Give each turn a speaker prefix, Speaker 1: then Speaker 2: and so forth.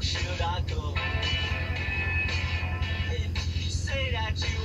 Speaker 1: should I go? And you say that you